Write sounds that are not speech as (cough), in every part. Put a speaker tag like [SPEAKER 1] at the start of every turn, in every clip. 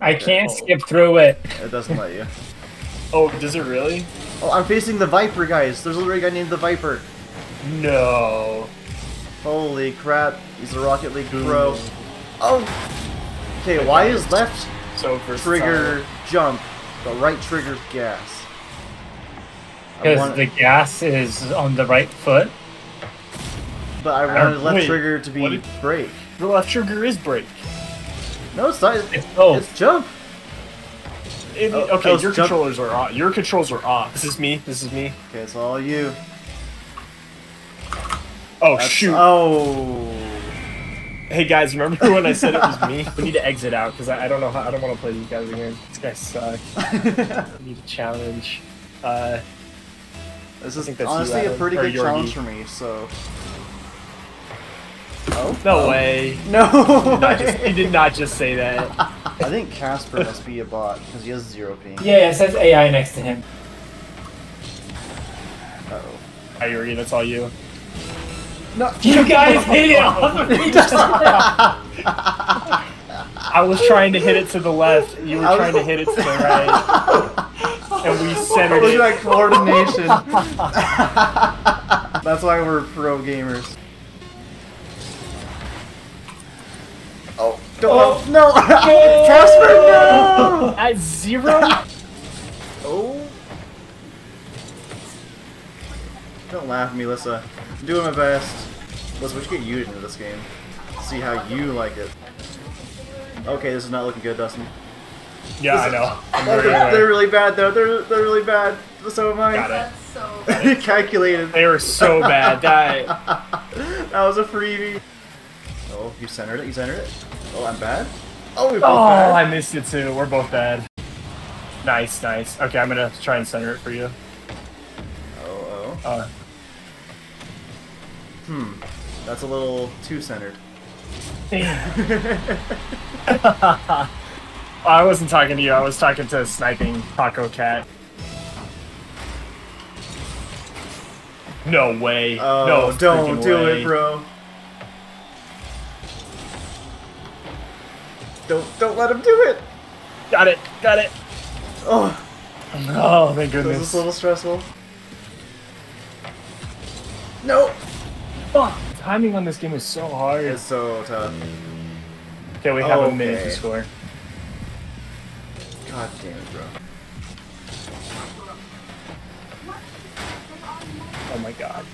[SPEAKER 1] I can't oh. skip through it.
[SPEAKER 2] It doesn't let you. (laughs)
[SPEAKER 3] Oh, does it really?
[SPEAKER 2] Oh, I'm facing the Viper, guys. There's a guy named the Viper.
[SPEAKER 3] No.
[SPEAKER 2] Holy crap. He's a Rocket League pro. Oh! Okay, why is left
[SPEAKER 3] So
[SPEAKER 2] trigger jump, but right trigger gas?
[SPEAKER 1] Because the gas is on the right foot.
[SPEAKER 2] but I uh, wanted left
[SPEAKER 3] wait,
[SPEAKER 2] trigger to be
[SPEAKER 3] did-
[SPEAKER 2] brake.
[SPEAKER 3] The left trigger is brake.
[SPEAKER 2] No, it's not.
[SPEAKER 1] It's both.
[SPEAKER 2] It's jump.
[SPEAKER 3] It-
[SPEAKER 2] Oh,
[SPEAKER 3] okay, your
[SPEAKER 2] jump-
[SPEAKER 3] controllers are off. Your controls are off. This is me. This is me.
[SPEAKER 2] Okay, it's all you.
[SPEAKER 3] Oh
[SPEAKER 2] That's-
[SPEAKER 3] shoot!
[SPEAKER 2] Oh.
[SPEAKER 3] Hey guys, remember (laughs) when I said it was me? (laughs) We need to exit out because I, I don't know how I don't want to play these guys again. These guys suck. (laughs) We need a challenge. Uh,
[SPEAKER 2] This is
[SPEAKER 3] think you,
[SPEAKER 2] honestly a pretty good challenge for me, so.
[SPEAKER 3] No way.
[SPEAKER 2] No!
[SPEAKER 3] Not (laughs) just, he did not just say that.
[SPEAKER 2] I think Casper must be a bot because he has zero ping.
[SPEAKER 1] Yeah, it says AI next to him.
[SPEAKER 2] Uh oh.
[SPEAKER 3] Hi, Yuri, that's all you.
[SPEAKER 2] No!
[SPEAKER 1] You guys hit it off of each
[SPEAKER 3] I was trying to hit it to the left. You were trying to hit it to the right. (laughs) And we centered
[SPEAKER 2] Look
[SPEAKER 3] it.
[SPEAKER 2] at that coordination. (laughs) That's why we're pro gamers. Oh, don't, no! (laughs) Casper, no!
[SPEAKER 3] At zero? (laughs)
[SPEAKER 2] Oh. Don't laugh at me, Lissa. I'm doing my best. Lissa, we should get you into this game. See how you like it. Okay, this is not looking good, Dustin.
[SPEAKER 3] Yeah, I know. (laughs) I'm
[SPEAKER 2] Oh, they're,
[SPEAKER 3] aware.
[SPEAKER 2] they're really bad, though. They're, they're really bad. So am I.
[SPEAKER 3] Got it.
[SPEAKER 4] That's so.
[SPEAKER 2] Calculated.
[SPEAKER 3] They were so bad. That
[SPEAKER 2] that was a freebie. Oh, you centered it. You centered it. Oh, I'm bad. Oh, we both
[SPEAKER 3] Oh,
[SPEAKER 2] bad.
[SPEAKER 3] I missed it too. We're both bad. Nice, nice. Okay, I'm gonna try and center it for you.
[SPEAKER 2] Oh, oh.
[SPEAKER 3] Uh,
[SPEAKER 2] Hmm. That's a little too centered. (laughs)
[SPEAKER 3] I wasn't talking to you. I was talking to sniping Taco Cat. No way.
[SPEAKER 2] Oh,
[SPEAKER 3] no,
[SPEAKER 2] don't do
[SPEAKER 3] way.
[SPEAKER 2] it, bro. Don't don't let him do it.
[SPEAKER 3] Got it. Got it.
[SPEAKER 2] Oh,
[SPEAKER 3] Oh, thank goodness.
[SPEAKER 2] this is a little stressful. No,
[SPEAKER 3] Fuck. Timing on this game is so hard.
[SPEAKER 2] it's so tough.
[SPEAKER 3] Okay, we have a minute to score.
[SPEAKER 2] God damn it, bro.
[SPEAKER 3] Oh my god.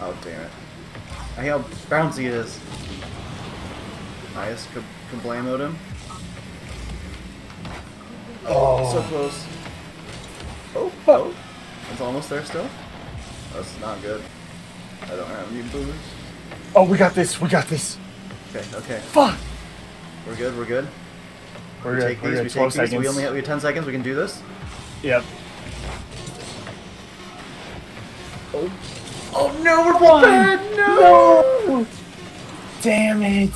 [SPEAKER 2] Oh damn it. I hate how bouncy it is. Could kablamoed him.
[SPEAKER 3] Oh.
[SPEAKER 2] So close. Oh, oh. oh. It's almost there still. That's not good. I don't have any boost.
[SPEAKER 3] Oh, we got this. We got this.
[SPEAKER 2] Okay, okay.
[SPEAKER 3] Fuck.
[SPEAKER 2] We're good, we're good.
[SPEAKER 3] We're
[SPEAKER 2] We
[SPEAKER 3] good.
[SPEAKER 2] take
[SPEAKER 3] We're
[SPEAKER 2] these,
[SPEAKER 3] good.
[SPEAKER 2] we
[SPEAKER 3] 12
[SPEAKER 2] take these. We only have, we have 10 seconds, we can do this.
[SPEAKER 3] Yep.
[SPEAKER 2] Oh, oh no, we're both bad! No!
[SPEAKER 3] Damn it.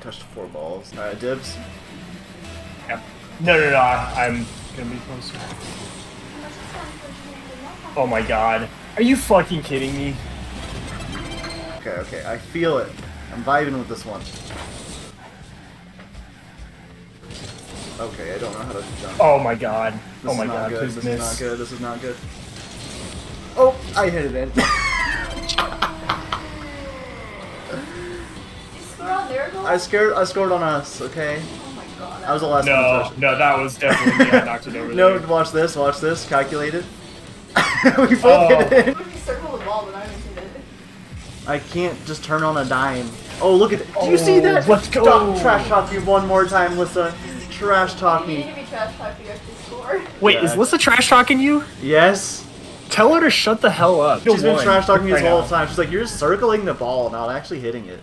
[SPEAKER 2] I touched four balls. Alright, dibs.
[SPEAKER 3] Yep. No, no, no. I- I'm gonna be closer. Oh my god. Are you fucking kidding me?
[SPEAKER 2] Okay, okay, I feel it. I'm vibing with this one. Okay, I don't know how to jump.
[SPEAKER 3] Oh my god.
[SPEAKER 2] This
[SPEAKER 3] oh my god.
[SPEAKER 2] good.
[SPEAKER 3] Please
[SPEAKER 2] This
[SPEAKER 3] miss.
[SPEAKER 2] is not good. This is not good. Oh, I hit it in. (laughs) I scared. I scored on us. Okay,
[SPEAKER 4] Oh my god.
[SPEAKER 2] I was the last one
[SPEAKER 3] No,
[SPEAKER 2] touch
[SPEAKER 3] no, that was definitely me. I (laughs) knocked it over
[SPEAKER 2] No,
[SPEAKER 3] there.
[SPEAKER 2] watch this. Watch this. Calculated. (laughs) we both
[SPEAKER 3] Oh.
[SPEAKER 2] hit it in.
[SPEAKER 4] What if you circle the ball, but I it?
[SPEAKER 2] I can't just turn on a dime. Oh, look at it. Do you see
[SPEAKER 3] Oh,
[SPEAKER 2] that?
[SPEAKER 3] let's go.
[SPEAKER 2] Stop trash talk me one more time, Lissa. Trash talk
[SPEAKER 4] You need
[SPEAKER 2] me.
[SPEAKER 4] to be trash talked to actually score.
[SPEAKER 3] Wait,
[SPEAKER 2] Yeah.
[SPEAKER 3] is Lissa trash talking you?
[SPEAKER 2] Yes.
[SPEAKER 3] Tell her to shut the hell up.
[SPEAKER 2] She's been trash talking me this whole time. She's like, you're circling the ball, not actually hitting it.